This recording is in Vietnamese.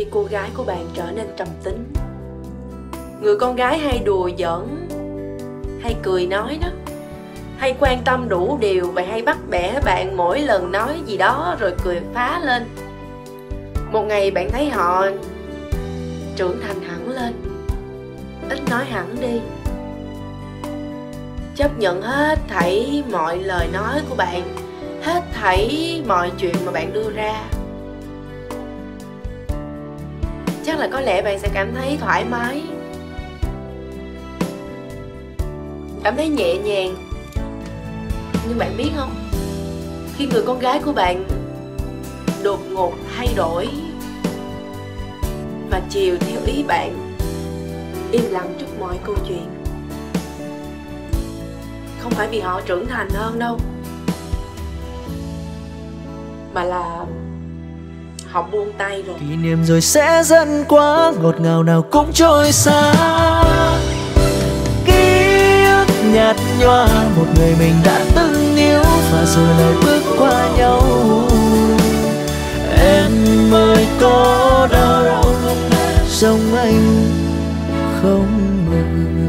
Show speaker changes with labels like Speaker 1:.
Speaker 1: khi cô gái của bạn trở nên trầm tính. Người con gái hay đùa giỡn, hay cười nói đó, hay quan tâm đủ điều và hay bắt bẻ bạn mỗi lần nói gì đó rồi cười phá lên. Một ngày bạn thấy họ trưởng thành hẳn lên, ít nói hẳn đi. Chấp nhận hết thảy mọi lời nói của bạn, hết thảy mọi chuyện mà bạn đưa ra. Chắc là có lẽ bạn sẽ cảm thấy thoải mái. Cảm thấy nhẹ nhàng. Nhưng bạn biết không? Khi người con gái của bạn đột ngột thay đổi và chiều theo ý bạn, im lặng trước mọi câu chuyện, không phải vì họ trưởng thành hơn đâu, mà là họ buông tay rồi.
Speaker 2: Kỷ niệm rồi sẽ dần qua ngọt ngào nào cũng trôi xa. Ký ức nhạt nhòa, một người mình đã từng yêu và rồi lại bước qua nhau. Em ơi, có đau giống anh không ngừng